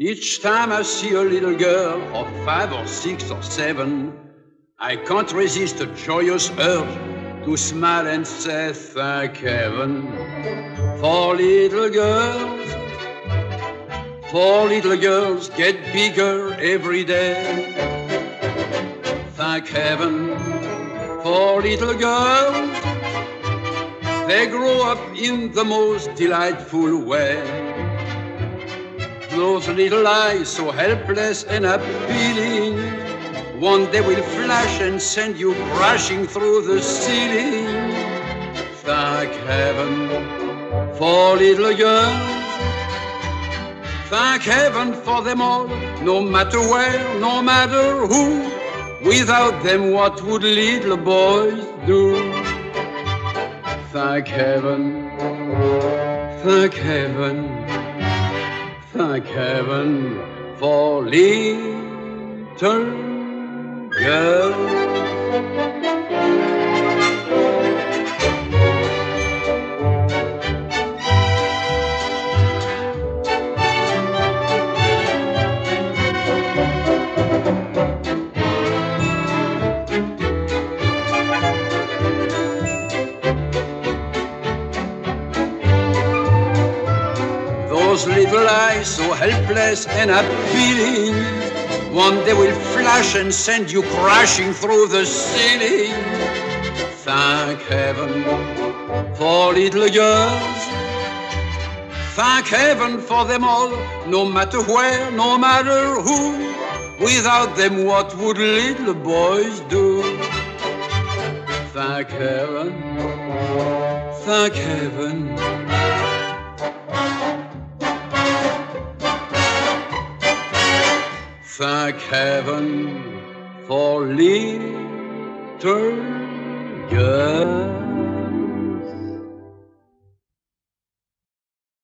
Each time I see a little girl of five or six or seven, I can't resist a joyous urge to smile and say thank heaven for little girls. For little girls get bigger every day. Thank heaven for little girls. They grow up in the most delightful way. Those little eyes so helpless and appealing one day will flash and send you crashing through the ceiling. Thank heaven for little girls. Thank heaven for them all, no matter where, no matter who. Without them, what would little boys do? Thank heaven, thank heaven, thank heaven for little girls. Those little eyes so helpless and appealing. One day will flash and send you crashing through the ceiling. Thank heaven for little girls. Thank heaven for them all, no matter where, no matter who. Without them what would little boys do? Thank heaven, thank heaven Thank heaven for little girls.